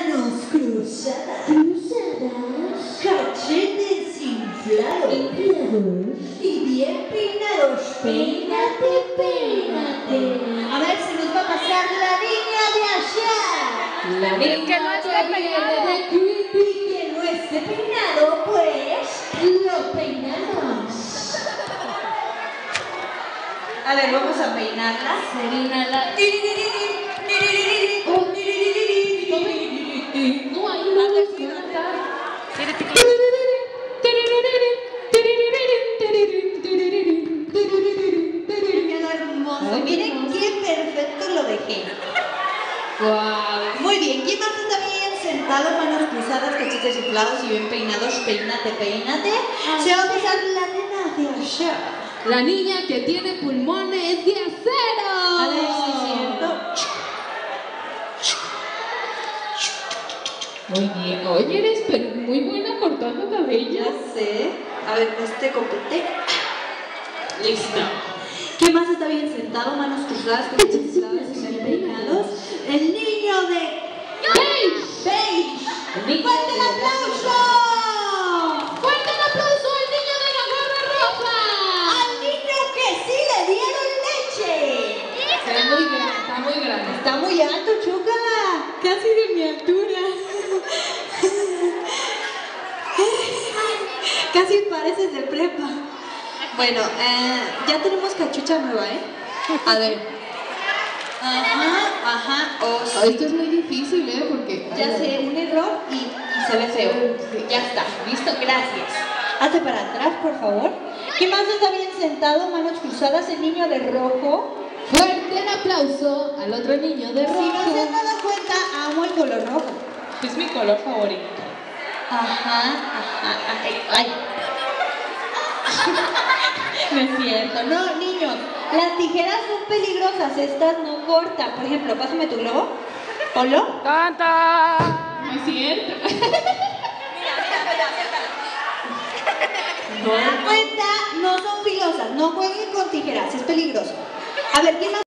Manos cruzadas. Cruzadas. Cachetes inflados. Inflados. Y bien peinados. Peínate, peínate. A ver si nos va a pasar la niña de allá. La Y que no esté peinado. de aquí. Y que no esté peinado, pues. Lo peinamos. A ver, vamos a peinarla. Serena hermoso. Miren qué perfecto lo dejé. Wow. Muy bien, ¿quién más está bien sentado, manos cruzadas, cachetes inflados y bien peinados? Peínate, peínate. Se va a pasar la nena de allá. La niña que tiene pulmones de acero. A ver si es cierto. Muy bien. Oye, eres pero muy buena cortando Ya cabello. sé. A ver, este completé. Listo. ¿Quién más está bien sentado, manos cruzadas, cachetes inflados y bien peinados? El niño de ¡Beige! beige. ¡Fuerte el aplauso! ¡Fuerte el aplauso al niño de la gorra roja! Al niño que sí le dieron leche. Está muy grande, está muy grande. Está muy alto, chócala. Casi de mi altura. Casi pareces de prepa. Bueno, eh, ya tenemos cachucha nueva, ¿eh? A ver. Ajá, ajá. Oh, sí. Esto es muy difícil, ¿eh? Porque... Ya sé, un error y, y se ve feo. Ya está, listo, gracias. Hazte para atrás, por favor. ¿Quién más está bien sentado, manos cruzadas? El niño de rojo. Fuerte el aplauso al otro niño de Si no se han rojo. dado cuenta, amo el color rojo. Es mi color favorito. Ajá, ajá, ay, ay. No es cierto. No, niños, las tijeras son peligrosas, estas no cortan. Por ejemplo, pásame tu globo. ¿Polo? ¡Tanta! No es cierto. No cuenta, no son filosas, no jueguen con tijeras, es peligroso. A ver, ¿quién más?